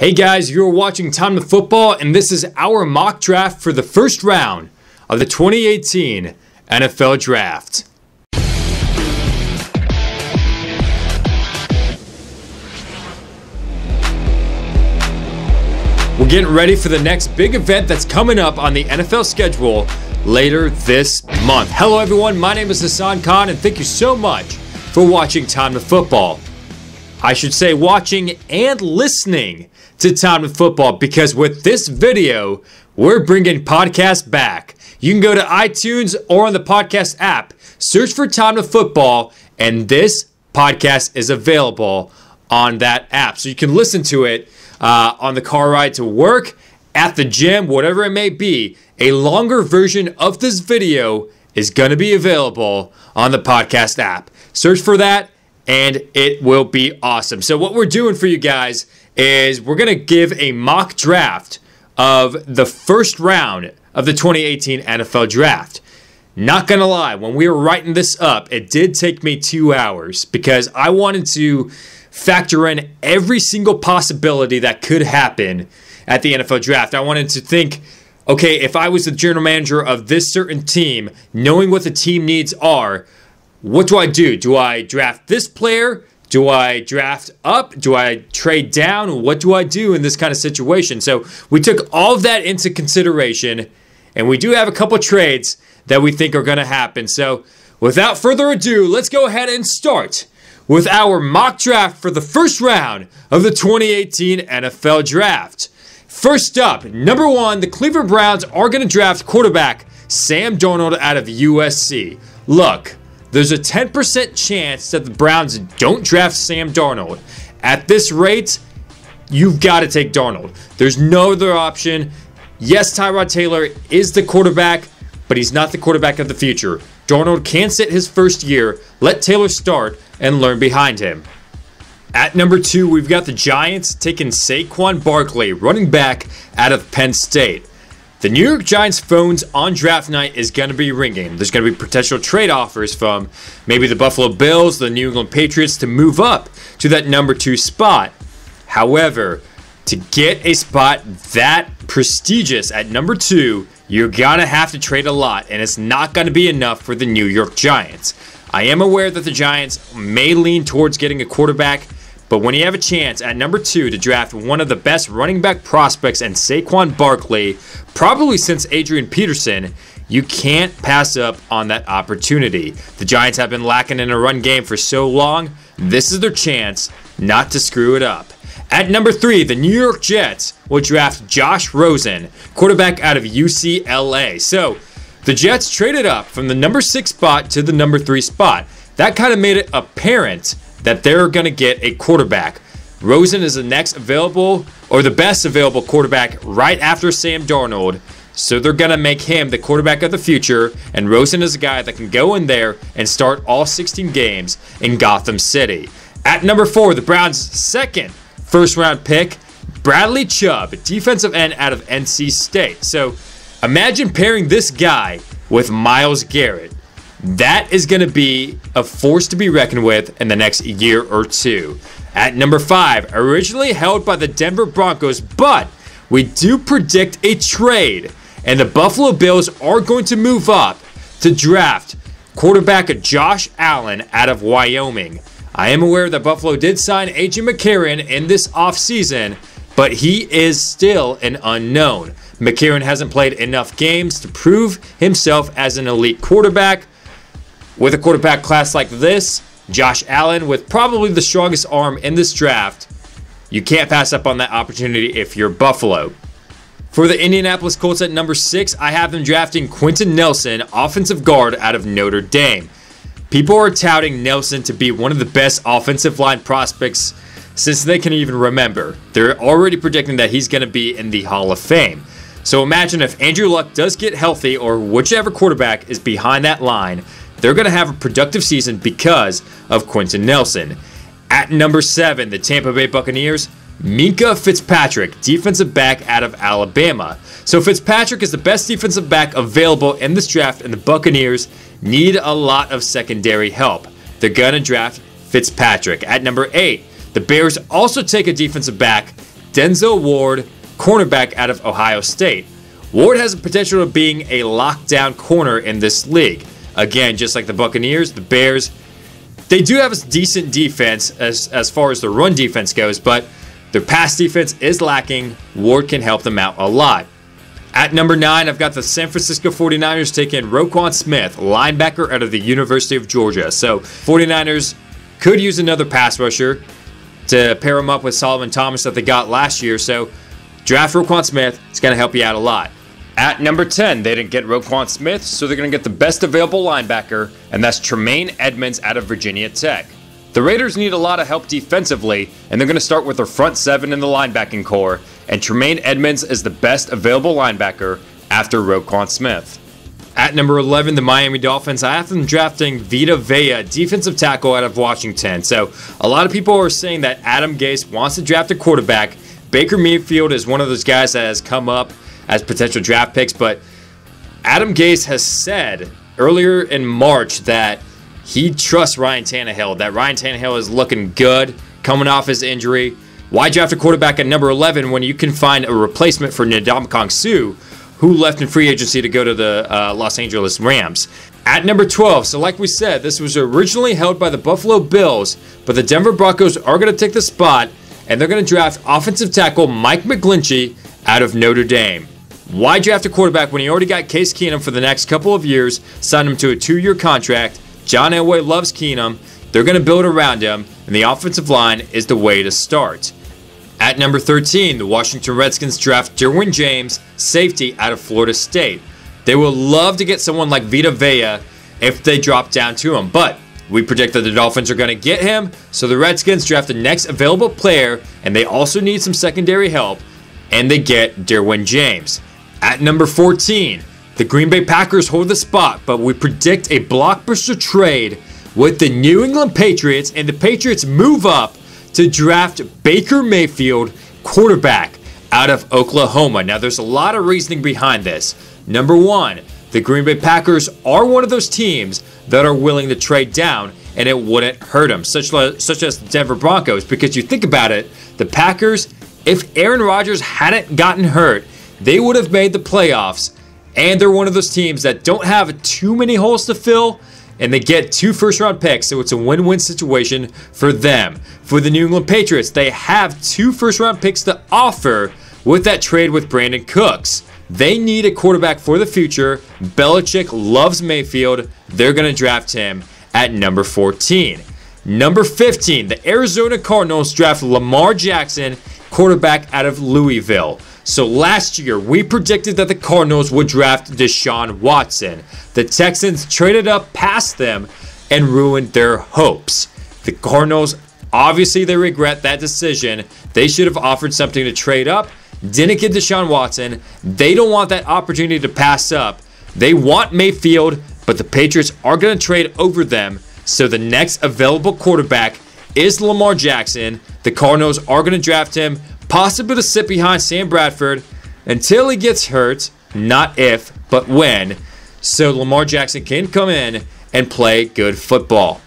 Hey guys, you're watching Time to Football, and this is our mock draft for the first round of the 2018 NFL Draft. We're getting ready for the next big event that's coming up on the NFL schedule later this month. Hello, everyone. My name is Hassan Khan, and thank you so much for watching Time to Football. I should say, watching and listening to Time with Football because with this video, we're bringing podcasts back. You can go to iTunes or on the podcast app, search for Time with Football, and this podcast is available on that app. So you can listen to it uh, on the car ride to work, at the gym, whatever it may be. A longer version of this video is going to be available on the podcast app. Search for that and it will be awesome. So, what we're doing for you guys is we're going to give a mock draft of the first round of the 2018 NFL Draft. Not going to lie, when we were writing this up, it did take me two hours because I wanted to factor in every single possibility that could happen at the NFL Draft. I wanted to think okay, if I was the general manager of this certain team, knowing what the team needs are, what do I do? Do I draft this player? Do I draft up? Do I trade down? What do I do in this kind of situation? So we took all of that into consideration, and we do have a couple trades that we think are going to happen. So without further ado, let's go ahead and start with our mock draft for the first round of the 2018 NFL Draft. First up, number one, the Cleveland Browns are going to draft quarterback Sam Darnold out of USC. Look, there's a 10% chance that the Browns don't draft Sam Darnold. At this rate, you've got to take Darnold. There's no other option. Yes, Tyrod Taylor is the quarterback, but he's not the quarterback of the future. Darnold can sit his first year, let Taylor start, and learn behind him. At number two, we've got the Giants taking Saquon Barkley, running back out of Penn State. The New York Giants phones on draft night is going to be ringing. There's going to be potential trade offers from maybe the Buffalo Bills, the New England Patriots to move up to that number two spot. However, to get a spot that prestigious at number two, you're going to have to trade a lot, and it's not going to be enough for the New York Giants. I am aware that the Giants may lean towards getting a quarterback but when you have a chance at number two to draft one of the best running back prospects and Saquon Barkley, probably since Adrian Peterson, you can't pass up on that opportunity. The Giants have been lacking in a run game for so long, this is their chance not to screw it up. At number three, the New York Jets will draft Josh Rosen, quarterback out of UCLA. So the Jets traded up from the number six spot to the number three spot. That kind of made it apparent that they're going to get a quarterback. Rosen is the next available or the best available quarterback right after Sam Darnold. So they're going to make him the quarterback of the future. And Rosen is a guy that can go in there and start all 16 games in Gotham City. At number four, the Browns' second first round pick, Bradley Chubb, defensive end out of NC State. So imagine pairing this guy with Myles Garrett. That is going to be a force to be reckoned with in the next year or two. At number five, originally held by the Denver Broncos, but we do predict a trade, and the Buffalo Bills are going to move up to draft quarterback Josh Allen out of Wyoming. I am aware that Buffalo did sign AJ McCarron in this offseason, but he is still an unknown. McCarron hasn't played enough games to prove himself as an elite quarterback, with a quarterback class like this, Josh Allen, with probably the strongest arm in this draft, you can't pass up on that opportunity if you're Buffalo. For the Indianapolis Colts at number six, I have them drafting Quenton Nelson, offensive guard out of Notre Dame. People are touting Nelson to be one of the best offensive line prospects since they can even remember. They're already predicting that he's going to be in the Hall of Fame. So imagine if Andrew Luck does get healthy or whichever quarterback is behind that line, they're going to have a productive season because of Quenton Nelson. At number seven, the Tampa Bay Buccaneers, Minkah Fitzpatrick, defensive back out of Alabama. So Fitzpatrick is the best defensive back available in this draft, and the Buccaneers need a lot of secondary help. They're going to draft Fitzpatrick. At number eight, the Bears also take a defensive back Denzel Ward, cornerback out of Ohio State. Ward has the potential of being a lockdown corner in this league. Again, just like the Buccaneers, the Bears, they do have a decent defense as, as far as the run defense goes, but their pass defense is lacking. Ward can help them out a lot. At number nine, I've got the San Francisco 49ers taking Roquan Smith, linebacker out of the University of Georgia. So, 49ers could use another pass rusher to pair him up with Solomon Thomas that they got last year. So, draft Roquan Smith. It's going to help you out a lot. At number 10, they didn't get Roquan Smith, so they're going to get the best available linebacker, and that's Tremaine Edmunds out of Virginia Tech. The Raiders need a lot of help defensively, and they're going to start with their front seven in the linebacking core, and Tremaine Edmunds is the best available linebacker after Roquan Smith. At number 11, the Miami Dolphins, I have them drafting Vita Vea, defensive tackle out of Washington. So, a lot of people are saying that Adam Gase wants to draft a quarterback. Baker Mayfield is one of those guys that has come up as potential draft picks, but Adam Gase has said earlier in March that he trusts Ryan Tannehill, that Ryan Tannehill is looking good coming off his injury. Why draft a quarterback at number 11 when you can find a replacement for Ndamukong Suh, who left in free agency to go to the uh, Los Angeles Rams? At number 12, so like we said, this was originally held by the Buffalo Bills, but the Denver Broncos are going to take the spot, and they're going to draft offensive tackle Mike McGlinchey out of Notre Dame. Why draft a quarterback when you already got Case Keenum for the next couple of years, signed him to a two year contract? John Elway loves Keenum. They're going to build around him, and the offensive line is the way to start. At number 13, the Washington Redskins draft Derwin James, safety out of Florida State. They will love to get someone like Vita Vea if they drop down to him, but we predict that the Dolphins are going to get him, so the Redskins draft the next available player, and they also need some secondary help, and they get Derwin James. At number 14, the Green Bay Packers hold the spot, but we predict a blockbuster trade with the New England Patriots, and the Patriots move up to draft Baker Mayfield, quarterback out of Oklahoma. Now, there's a lot of reasoning behind this. Number one, the Green Bay Packers are one of those teams that are willing to trade down, and it wouldn't hurt them, such, such as the Denver Broncos. Because you think about it, the Packers, if Aaron Rodgers hadn't gotten hurt, they would have made the playoffs and they're one of those teams that don't have too many holes to fill, and they get two first round picks, so it's a win win situation for them. For the New England Patriots, they have two first round picks to offer with that trade with Brandin Cooks. They need a quarterback for the future. Belichick loves Mayfield. They're going to draft him at number 14. Number 15, the Arizona Cardinals draft Lamar Jackson, quarterback out of Louisville. So last year, we predicted that the Cardinals would draft Deshaun Watson. The Texans traded up past them and ruined their hopes. The Cardinals, obviously, they regret that decision. They should have offered something to trade up. Didn't get Deshaun Watson. They don't want that opportunity to pass up. They want Mayfield, but the Patriots are going to trade over them. So the next available quarterback is Lamar Jackson. The Cardinals are going to draft him possible to sit behind Sam Bradford until he gets hurt, not if, but when, so Lamar Jackson can come in and play good football.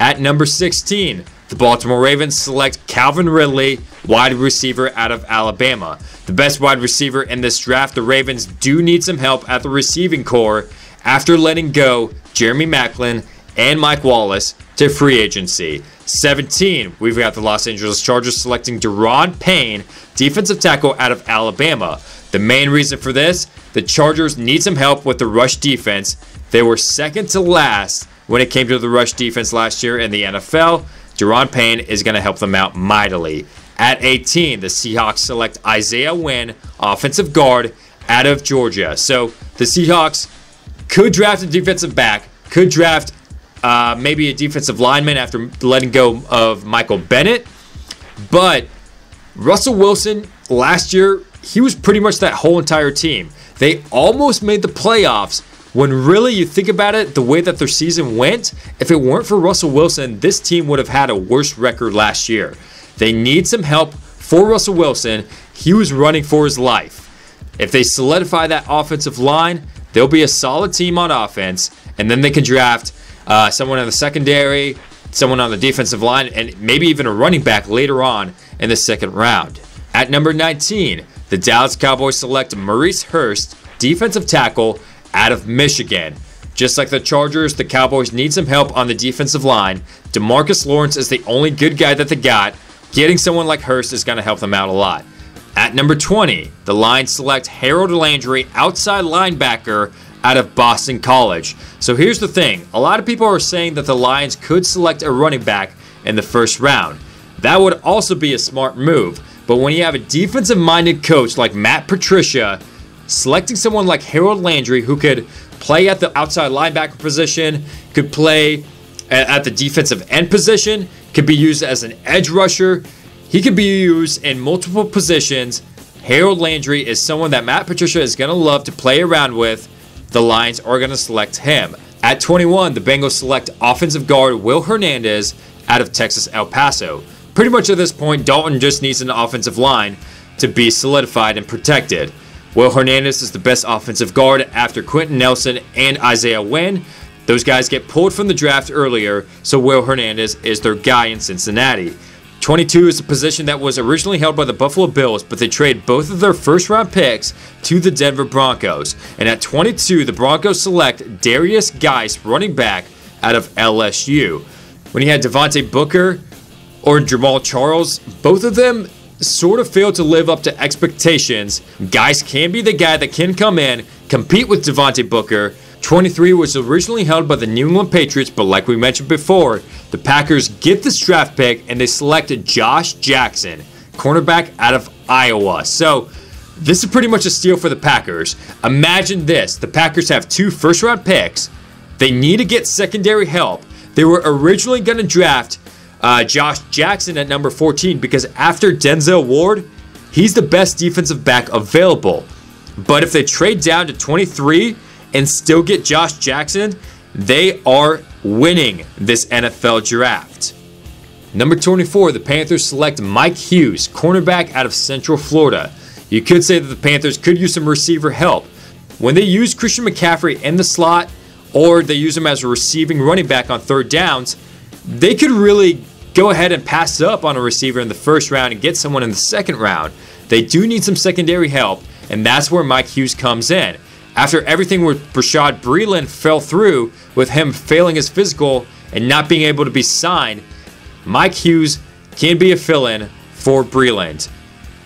At number 16, the Baltimore Ravens select Calvin Ridley, wide receiver out of Alabama. The best wide receiver in this draft, the Ravens do need some help at the receiving core after letting go Jeremy Maclin and Mike Wallace to free agency. 17, we've got the Los Angeles Chargers selecting Da'Ron Payne, defensive tackle out of Alabama. The main reason for this, the Chargers need some help with the rush defense. They were second to last when it came to the rush defense last year in the NFL. Da'Ron Payne is going to help them out mightily. At 18, the Seahawks select Isaiah Wynn, offensive guard out of Georgia. So the Seahawks could draft a defensive back, could draft uh, maybe a defensive lineman after letting go of Michael Bennett. But Russell Wilson last year, he was pretty much that whole entire team. They almost made the playoffs when really you think about it, the way that their season went, if it weren't for Russell Wilson, this team would have had a worse record last year. They need some help for Russell Wilson. He was running for his life. If they solidify that offensive line, they'll be a solid team on offense, and then they can draft uh, someone in the secondary, someone on the defensive line, and maybe even a running back later on in the second round. At number 19, the Dallas Cowboys select Maurice Hurst, defensive tackle out of Michigan. Just like the Chargers, the Cowboys need some help on the defensive line. Demarcus Lawrence is the only good guy that they got. Getting someone like Hurst is going to help them out a lot. At number 20, the Lions select Harold Landry, outside linebacker out of Boston College. So here's the thing a lot of people are saying that the Lions could select a running back in the first round. That would also be a smart move. But when you have a defensive minded coach like Matt Patricia, selecting someone like Harold Landry who could play at the outside linebacker position, could play at the defensive end position, could be used as an edge rusher. He could be used in multiple positions. Harold Landry is someone that Matt Patricia is going to love to play around with. The Lions are going to select him. At 21, the Bengals select offensive guard Will Hernandez out of Texas El Paso. Pretty much at this point, Dalton just needs an offensive line to be solidified and protected. Will Hernandez is the best offensive guard after Quenton Nelson and Isaiah Wynn. Those guys get pulled from the draft earlier, so Will Hernandez is their guy in Cincinnati. 22 is a position that was originally held by the Buffalo Bills, but they trade both of their first round picks to the Denver Broncos. And at 22, the Broncos select Derrius Guice, running back out of LSU. When you had Devontae Booker or Jamaal Charles, both of them sort of failed to live up to expectations. Guice can be the guy that can come in, compete with Devontae Booker. 23 was originally held by the New England Patriots, but like we mentioned before, the Packers get this draft pick and they selected Josh Jackson, cornerback out of Iowa. So this is pretty much a steal for the Packers. Imagine this the Packers have two first round picks. They need to get secondary help. They were originally going to draft uh, Josh Jackson at number 14 because after Denzel Ward, he's the best defensive back available. But if they trade down to 23 and still get Josh Jackson, they are winning this NFL draft. Number 24, the Panthers select Mike Hughes, cornerback out of Central Florida. You could say that the Panthers could use some receiver help. When they use Christian McCaffrey in the slot, or they use him as a receiving running back on third downs, they could really go ahead and pass up on a receiver in the first round and get someone in the second round. They do need some secondary help, and that's where Mike Hughes comes in. After everything with Bashaud Breeland fell through, with him failing his physical and not being able to be signed, Mike Hughes can be a fill in for Breeland.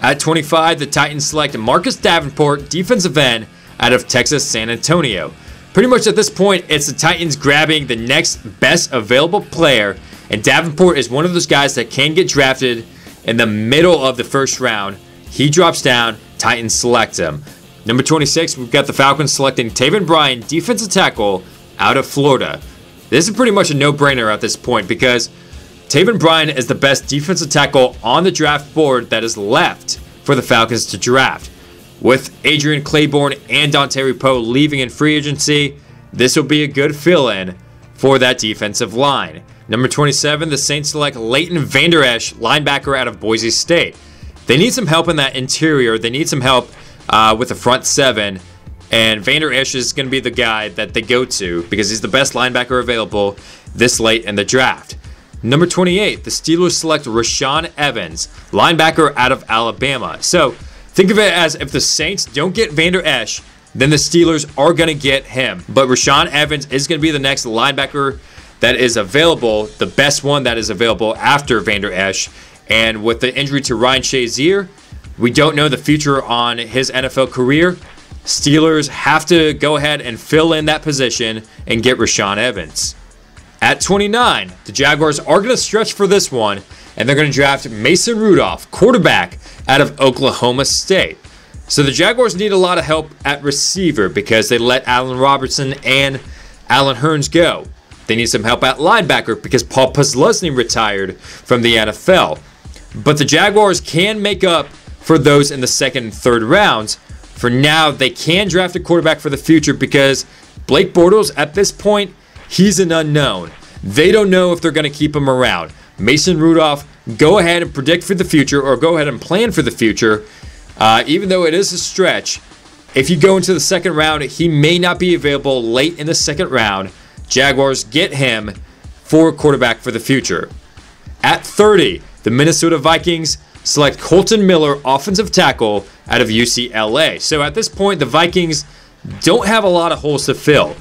At 25, the Titans select Marcus Davenport, defensive end out of Texas San Antonio. Pretty much at this point, it's the Titans grabbing the next best available player, and Davenport is one of those guys that can get drafted in the middle of the first round. He drops down, Titans select him. Number 26, we've got the Falcons selecting Taven Bryan, defensive tackle out of Florida. This is pretty much a no brainer at this point because Taven Bryan is the best defensive tackle on the draft board that is left for the Falcons to draft. With Adrian Clayborn and Dontari Poe leaving in free agency, this will be a good fill in for that defensive line. Number 27, the Saints select Leighton Vander Esch, linebacker out of Boise State. They need some help in that interior. They need some help uh, with the front seven. And Vander Esch is going to be the guy that they go to because he's the best linebacker available this late in the draft. Number 28, the Steelers select Rashaan Evans, linebacker out of Alabama. So Think of it as if the Saints don't get Vander Esch, then the Steelers are going to get him. But Rashaan Evans is going to be the next linebacker that is available, the best one that is available after Vander Esch. And with the injury to Ryan Shazier, we don't know the future on his NFL career. Steelers have to go ahead and fill in that position and get Rashaan Evans. At 29, the Jaguars are going to stretch for this one, and they're going to draft Mason Rudolph, quarterback out of Oklahoma State. So the Jaguars need a lot of help at receiver because they let Allen Robinson and Allen Hurns go. They need some help at linebacker because Paul Posluszny retired from the NFL. But the Jaguars can make up for those in the second and third rounds. For now, they can draft a quarterback for the future because Blake Bortles, at this point, he's an unknown. They don't know if they're going to keep him around. Mason Rudolph, go ahead and predict for the future or go ahead and plan for the future. Uh, even though it is a stretch, if you go into the second round, he may not be available late in the second round. Jaguars get him for quarterback for the future. At 30, the Minnesota Vikings select Kolton Miller, offensive tackle out of UCLA. So at this point, the Vikings don't have a lot of holes to fill.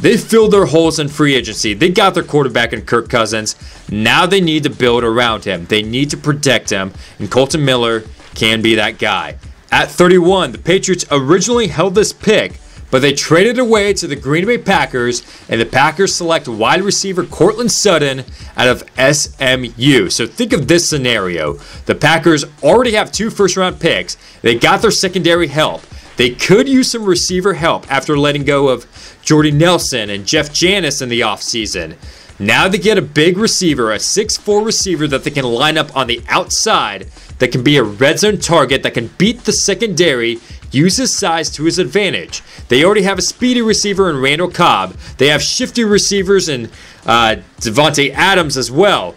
They filled their holes in free agency. They got their quarterback in Kirk Cousins. Now they need to build around him. They need to protect him, and Kolton Miller can be that guy. At 31, the Patriots originally held this pick, but they traded away to the Green Bay Packers, and the Packers select wide receiver Courtland Sutton out of SMU. So think of this scenario. The Packers already have two first round picks, they got their secondary help. They could use some receiver help after letting go of Jordy Nelson and Jeff Janis in the offseason. Now they get a big receiver, a 6'4 receiver that they can line up on the outside that can be a red zone target that can beat the secondary, use his size to his advantage. They already have a speedy receiver in Randall Cobb. They have shifty receivers in uh, Davante Adams as well.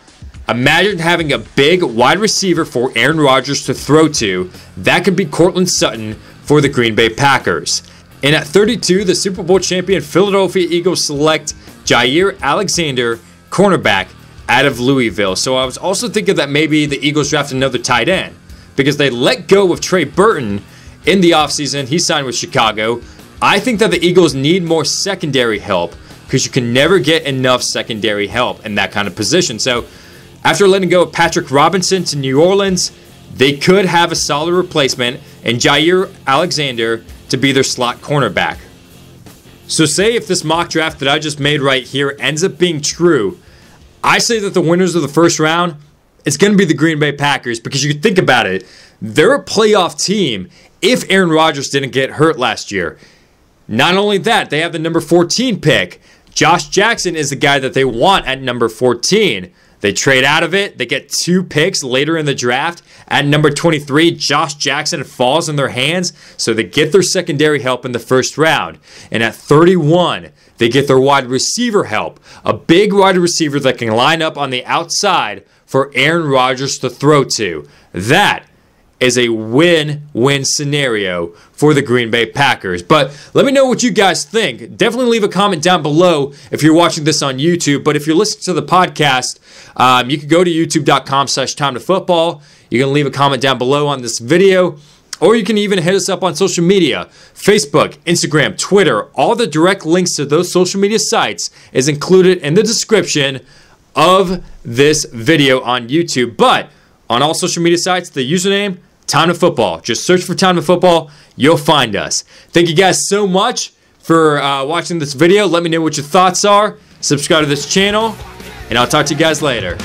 Imagine having a big wide receiver for Aaron Rodgers to throw to. That could be Courtland Sutton for the Green Bay Packers. And at 32, the Super Bowl champion Philadelphia Eagles select Jaire Alexander, cornerback out of Louisville. So I was also thinking that maybe the Eagles draft another tight end because they let go of Trey Burton in the offseason. He signed with Chicago. I think that the Eagles need more secondary help because you can never get enough secondary help in that kind of position. So after letting go of Patrick Robinson to New Orleans, they could have a solid replacement and Jaire Alexander to be their slot cornerback. So, say if this mock draft that I just made right here ends up being true, I say that the winners of the first round, it's going to be the Green Bay Packers because you think about it, they're a playoff team if Aaron Rodgers didn't get hurt last year. Not only that, they have the number 14 pick. Josh Jackson is the guy that they want at number 14. They trade out of it. They get two picks later in the draft. At number 23, Josh Jackson falls in their hands, so they get their secondary help in the first round. And at 31, they get their wide receiver help, a big wide receiver that can line up on the outside for Aaron Rodgers to throw to. That is a win-win scenario for the Green Bay Packers. But let me know what you guys think. Definitely leave a comment down below if you're watching this on YouTube. But if you're listening to the podcast, um, you can go to youtube.com slash time to football. You can leave a comment down below on this video. Or you can even hit us up on social media Facebook, Instagram, Twitter. All the direct links to those social media sites is included in the description of this video on YouTube. But on all social media sites, the username, Time to Football. Just search for Time to Football, you'll find us. Thank you guys so much for uh, watching this video. Let me know what your thoughts are. Subscribe to this channel, and I'll talk to you guys later.